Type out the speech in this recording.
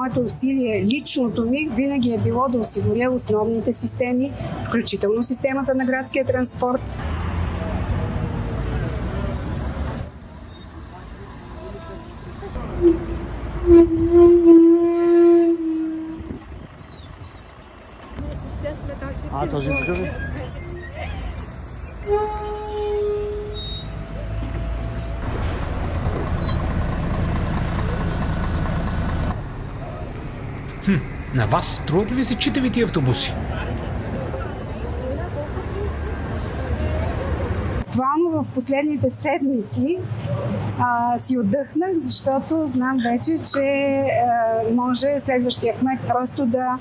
Моето усилие, личното ми, винаги е било да осигуря основните системи, включително системата на градския транспорт. А, този е. На вас струват ли се читави тия автобуси? Буквално в последните седмици а, си отдъхнах, защото знам вече, че а, може следващия кмет просто да